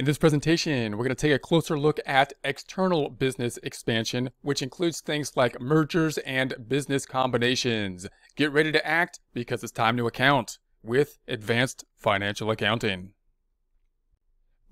In this presentation, we're going to take a closer look at external business expansion, which includes things like mergers and business combinations. Get ready to act because it's time to account with advanced financial accounting.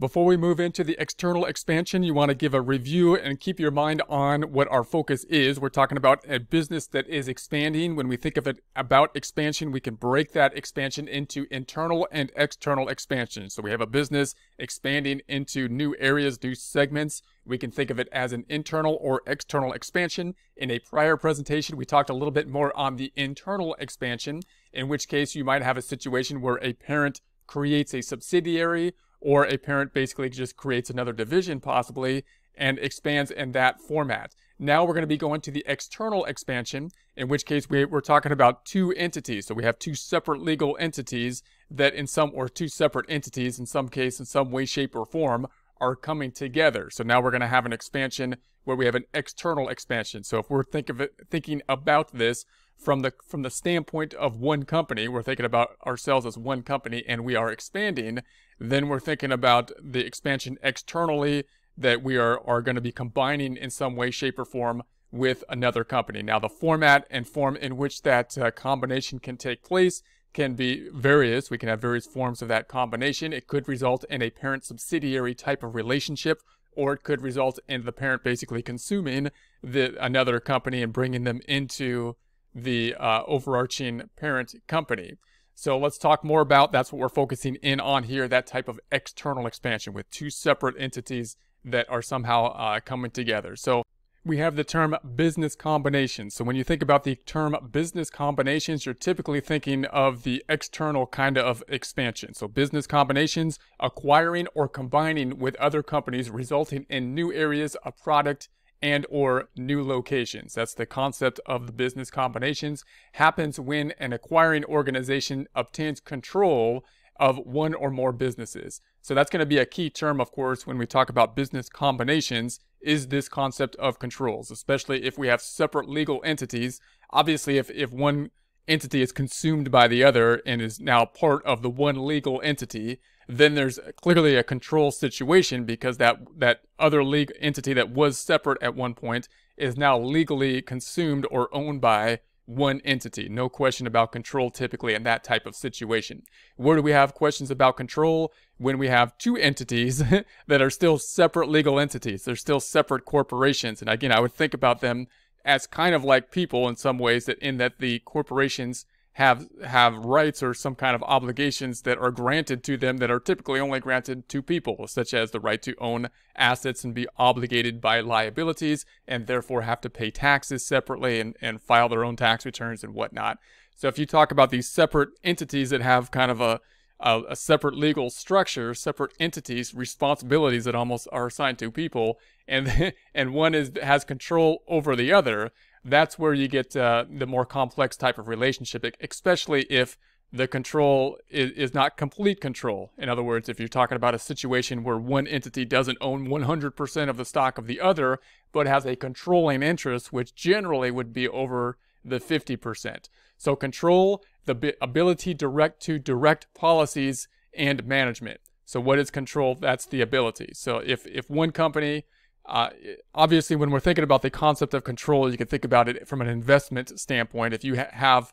Before we move into the external expansion, you want to give a review and keep your mind on what our focus is. We're talking about a business that is expanding. When we think of it about expansion, we can break that expansion into internal and external expansion. So we have a business expanding into new areas, new segments. We can think of it as an internal or external expansion. In a prior presentation, we talked a little bit more on the internal expansion, in which case you might have a situation where a parent creates a subsidiary or a parent basically just creates another division possibly and expands in that format. Now we're going to be going to the external expansion, in which case we, are talking about two entities. So we have two separate legal entities that in some, or two separate entities in some case, in some way, shape, or form, are coming together. So now we're going to have an expansion where we have an external expansion. So if we're think of it, thinking about this from the from the standpoint of one company, we're thinking about ourselves as one company and we are expanding, then we're thinking about the expansion externally that we are, are going to be combining in some way, shape, or form with another company. Now, the format and form in which that uh, combination can take place can be various. We can have various forms of that combination. It could result in a parent subsidiary type of relationship, or it could result in the parent basically consuming the another company and bringing them into the uh, overarching parent company. So let's talk more about that's what we're focusing in on here that type of external expansion with two separate entities that are somehow uh, coming together. So we have the term business combinations. So when you think about the term business combinations, you're typically thinking of the external kind of expansion. So business combinations, acquiring or combining with other companies, resulting in new areas of product and or new locations. That's the concept of the business combinations. Happens when an acquiring organization obtains control of one or more businesses. So that's going to be a key term, of course, when we talk about business combinations, is this concept of controls, especially if we have separate legal entities. Obviously, if, if one entity is consumed by the other and is now part of the one legal entity, then there's clearly a control situation because that that other legal entity that was separate at one point is now legally consumed or owned by one entity. No question about control typically in that type of situation. Where do we have questions about control? When we have two entities that are still separate legal entities. They're still separate corporations. And again, I would think about them as kind of like people in some ways that in that the corporations have have rights or some kind of obligations that are granted to them that are typically only granted to people, such as the right to own assets and be obligated by liabilities and therefore have to pay taxes separately and, and file their own tax returns and whatnot. So if you talk about these separate entities that have kind of a a, a separate legal structure, separate entities, responsibilities that almost are assigned to people, and and one is has control over the other, that's where you get uh, the more complex type of relationship, especially if the control is, is not complete control. In other words, if you're talking about a situation where one entity doesn't own 100% of the stock of the other, but has a controlling interest, which generally would be over the 50%. So control, the ability direct to direct policies and management. So what is control? That's the ability. So if, if one company uh, obviously, when we're thinking about the concept of control, you can think about it from an investment standpoint. If you ha- have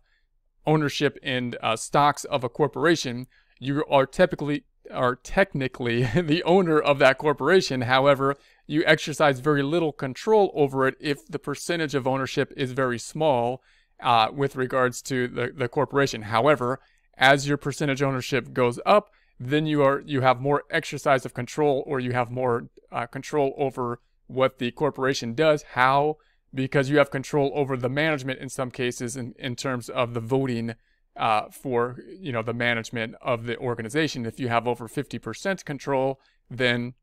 ownership in uh, stocks of a corporation, you are typically are technically the owner of that corporation. However, you exercise very little control over it if the percentage of ownership is very small uh, with regards to the, the corporation. However, as your percentage ownership goes up, then you are you have more exercise of control or you have more uh, control over what the corporation does. How? Because you have control over the management in some cases in, in terms of the voting uh, for you know the management of the organization. If you have over 50% control then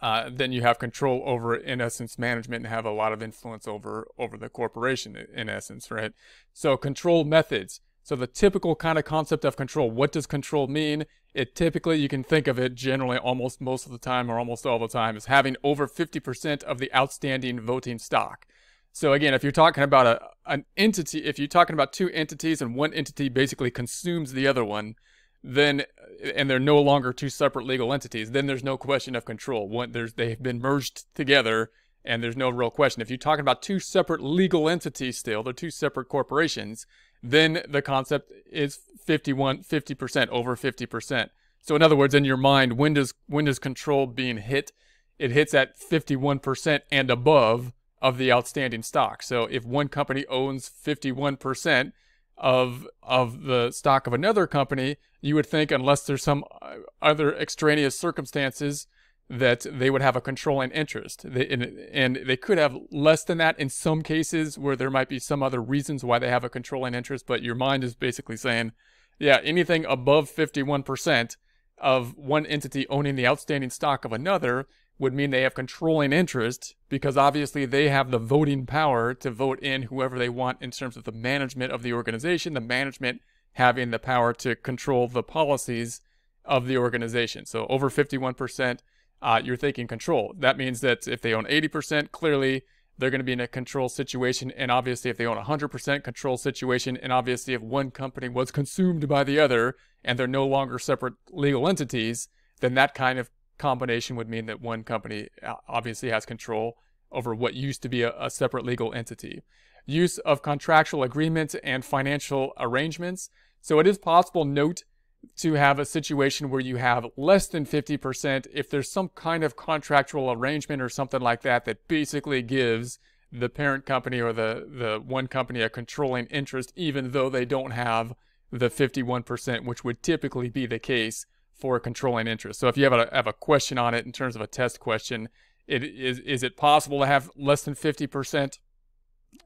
uh, then you have control over in essence management and have a lot of influence over over the corporation in essence right? So control methods so the typical kind of concept of control, what does control mean? It typically, you can think of it generally almost most of the time or almost all the time as having over 50% of the outstanding voting stock. So again, if you're talking about a, an entity, if you're talking about two entities and one entity basically consumes the other one, then and they're no longer two separate legal entities, then there's no question of control. One, there's they've been merged together, and there's no real question. If you're talking about two separate legal entities, still they're two separate corporations, then the concept is 51, 50% over 50%. So in other words, in your mind, when does when does control being hit? It hits at 51% and above of the outstanding stock. So if one company owns 51% of of the stock of another company, you would think unless there's some uh, other extraneous circumstances that they would have a controlling interest. They, and, and, they could have less than that in some cases where there might be some other reasons why they have a controlling interest, but your mind is basically saying, yeah, anything above 51% of one entity owning the outstanding stock of another would mean they have controlling interest because obviously they have the voting power to vote in whoever they want in terms of the management of the organization, the management having the power to control the policies of the organization. So over 51%, uh, you're thinking control. That means that if they own 80%, clearly they're going to be in a control situation. And obviously, if they own 100% control situation, and obviously, if one company was consumed by the other and they're no longer separate legal entities, then that kind of combination would mean that one company uh, obviously has control over what used to be a, a separate legal entity. Use of contractual agreements and financial arrangements. So it is possible, note, to have a situation where you have less than 50% if there's some kind of contractual arrangement or something like that that basically gives the parent company or the, the one company a controlling interest, even though they don't have the 51%, which would typically be the case for a controlling interest. So if you have a, have a question on it in terms of a test question, it is, is it possible to have less than 50%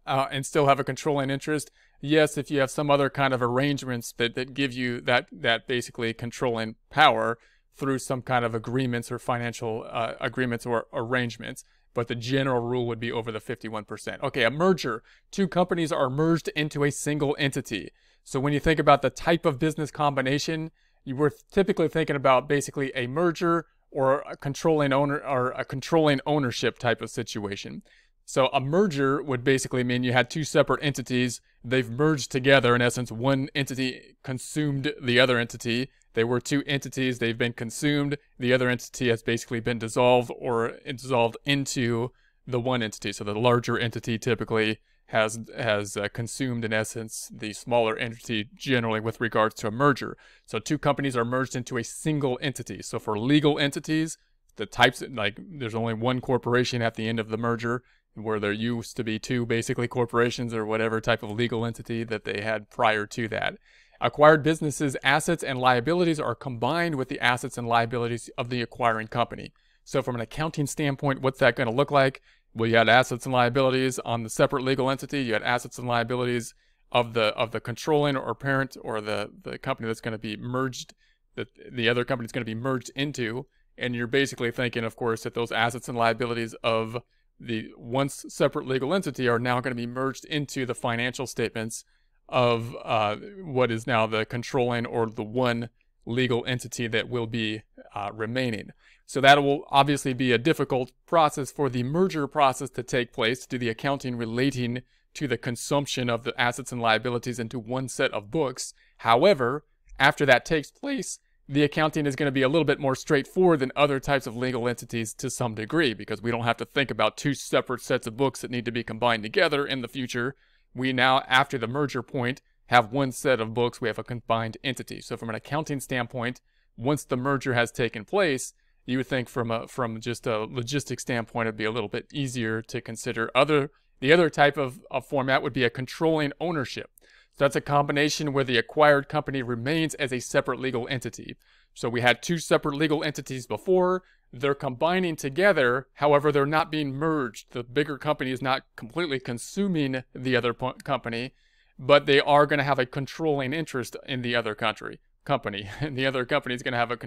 uh, and still have a controlling interest? Yes, if you have some other kind of arrangements that, that give you that, that basically controlling power through some kind of agreements or financial uh, agreements or arrangements. But the general rule would be over the 51%. Okay, a merger. Two companies are merged into a single entity. So when you think about the type of business combination, you were typically thinking about basically a merger or a controlling owner or a controlling ownership type of situation. So a merger would basically mean you had two separate entities. They've merged together. In essence, one entity consumed the other entity. They were two entities. They've been consumed. The other entity has basically been dissolved or dissolved into the one entity. So the larger entity typically has has uh, consumed in essence the smaller entity generally with regards to a merger. So two companies are merged into a single entity. So for legal entities, the types like there's only one corporation at the end of the merger where there used to be two basically corporations or whatever type of legal entity that they had prior to that. Acquired businesses assets and liabilities are combined with the assets and liabilities of the acquiring company. So from an accounting standpoint, what's that going to look like? well, you had assets and liabilities on the separate legal entity. You had assets and liabilities of the of the controlling or parent or the the company that's going to be merged that the other company is going to be merged into. And you're basically thinking, of course, that those assets and liabilities of the once separate legal entity are now going to be merged into the financial statements of uh, what is now the controlling or the one legal entity that will be uh, remaining. So that will obviously be a difficult process for the merger process to take place to do the accounting relating to the consumption of the assets and liabilities into one set of books. However, after that takes place, the accounting is going to be a little bit more straightforward than other types of legal entities to some degree because we don't have to think about two separate sets of books that need to be combined together in the future. We now, after the merger point, have one set of books. We have a combined entity. So from an accounting standpoint, once the merger has taken place, you would think from a from just a logistic standpoint it'd be a little bit easier to consider other the other type of, of format would be a controlling ownership so that's a combination where the acquired company remains as a separate legal entity. So we had two separate legal entities before. They're combining together. However they're not being merged. The bigger company is not completely consuming the other company but they are going to have a controlling interest in the other country company. And the other company is going to have a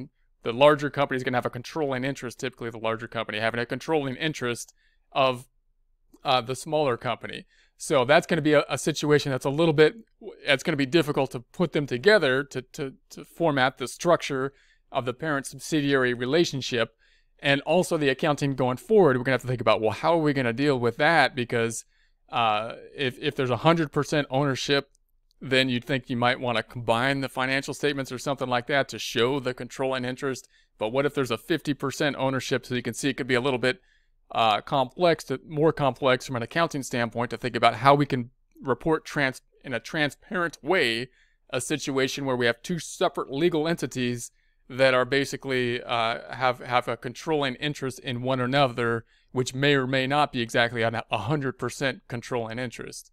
the larger company is going to have a controlling interest, typically the larger company having a controlling interest of uh, the smaller company. So that's going to be a, a, situation that's a little bit, it's going to be difficult to put them together to, to, to format the structure of the parent subsidiary relationship. And also the accounting going forward, we're going to have to think about, well, how are we going to deal with that? Because uh, if, if there's 100% ownership then you'd think you might want to combine the financial statements or something like that to show the controlling interest. But what if there's a 50% ownership? So you can see it could be a little bit uh, complex, to, more complex from an accounting standpoint to think about how we can report trans in a transparent way a situation where we have two separate legal entities that are basically uh, have have a controlling interest in one another, which may or may not be exactly a hundred percent controlling interest.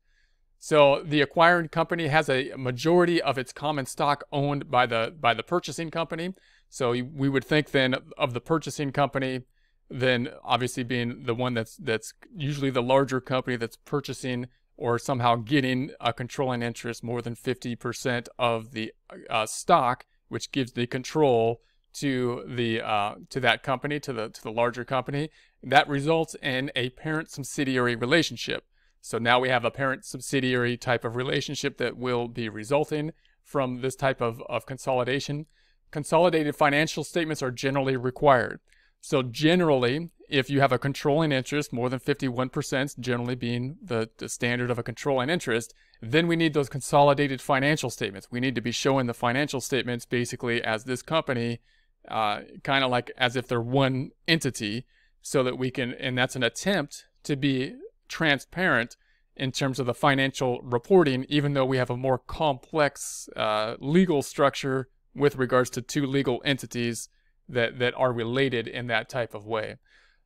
So the acquiring company has a majority of its common stock owned by the by the purchasing company. So we would think then of the purchasing company, then obviously being the one that's that's usually the larger company that's purchasing or somehow getting a controlling interest more than 50% of the uh, stock, which gives the control to the uh, to that company to the to the larger company. That results in a parent subsidiary relationship. So now we have a parent subsidiary type of relationship that will be resulting from this type of, of consolidation. Consolidated financial statements are generally required. So generally, if you have a controlling interest, more than 51% generally being the, the standard of a controlling interest, then we need those consolidated financial statements. We need to be showing the financial statements basically as this company, uh, kind of like as if they're one entity, so that we can, and that's an attempt to be transparent in terms of the financial reporting, even though we have a more complex uh, legal structure with regards to two legal entities that, that are related in that type of way.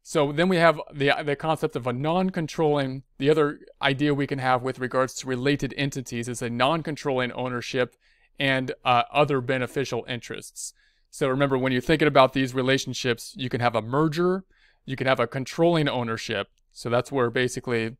So then we have the, the concept of a non-controlling, the other idea we can have with regards to related entities is a non-controlling ownership and uh, other beneficial interests. So remember, when you're thinking about these relationships, you can have a merger, you can have a controlling ownership, so that's where basically,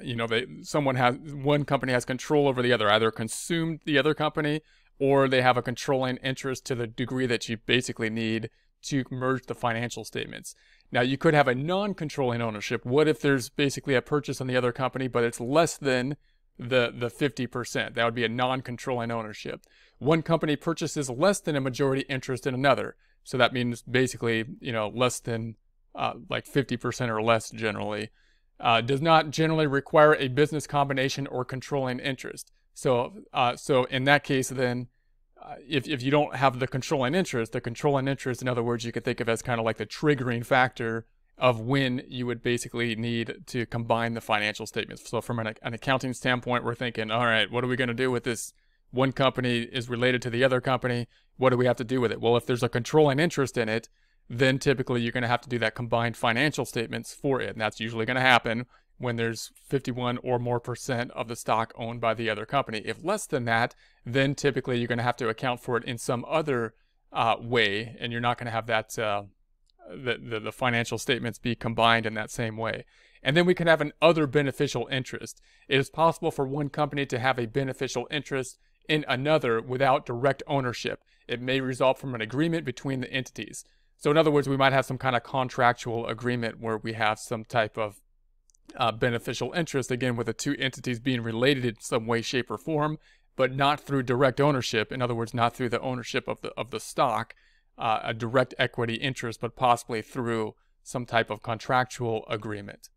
you know, they someone has one company has control over the other, either consumed the other company or they have a controlling interest to the degree that you basically need to merge the financial statements. Now, you could have a non-controlling ownership. What if there's basically a purchase on the other company, but it's less than the the 50%? That would be a non-controlling ownership. One company purchases less than a majority interest in another. So that means basically, you know, less than uh, like 50% or less generally, uh, does not generally require a business combination or controlling interest. So, uh, so in that case, then, uh, if, if you don't have the controlling interest, the controlling interest, in other words, you could think of as kind of like the triggering factor of when you would basically need to combine the financial statements. So from an, an accounting standpoint, we're thinking, all right, what are we going to do with this? One company is related to the other company. What do we have to do with it? Well, if there's a controlling interest in it, then typically you're going to have to do that combined financial statements for it. And that's usually going to happen when there's 51 or more percent of the stock owned by the other company. If less than that, then typically you're going to have to account for it in some other uh, way, and you're not going to have that uh, the, the, the financial statements be combined in that same way. And then we can have an other beneficial interest. It is possible for one company to have a beneficial interest in another without direct ownership. It may result from an agreement between the entities. So in other words, we might have some kind of contractual agreement where we have some type of uh, beneficial interest, again, with the two entities being related in some way, shape, or form, but not through direct ownership. In other words, not through the ownership of the of the stock, uh, a direct equity interest, but possibly through some type of contractual agreement.